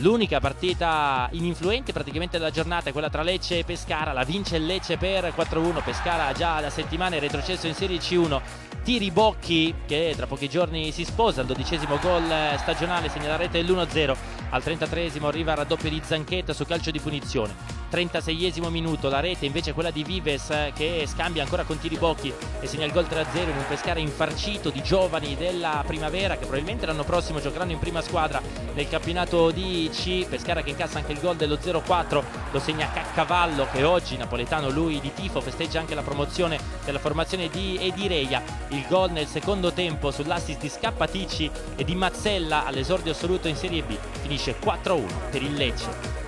L'unica partita ininfluente praticamente della giornata è quella tra Lecce e Pescara, la vince Lecce per 4-1, Pescara già da settimane è retrocesso in Serie C1, Tiri Bocchi che tra pochi giorni si sposa, il dodicesimo gol stagionale segna la rete dell'1-0, al 33esimo arriva il raddoppio di Zanchetta su calcio di punizione. 36esimo minuto, la rete invece quella di Vives che scambia ancora con Tiri Bocchi e segna il gol 3-0 in un Pescara infarcito di giovani della primavera che probabilmente l'anno prossimo giocheranno in prima squadra nel campionato di C. Pescara che incassa anche il gol dello 0-4, lo segna Caccavallo che oggi napoletano lui di tifo festeggia anche la promozione della formazione di Edireia. Il gol nel secondo tempo sull'assist di Scappaticci e di Mazzella all'esordio assoluto in Serie B finisce 4-1 per il Lecce.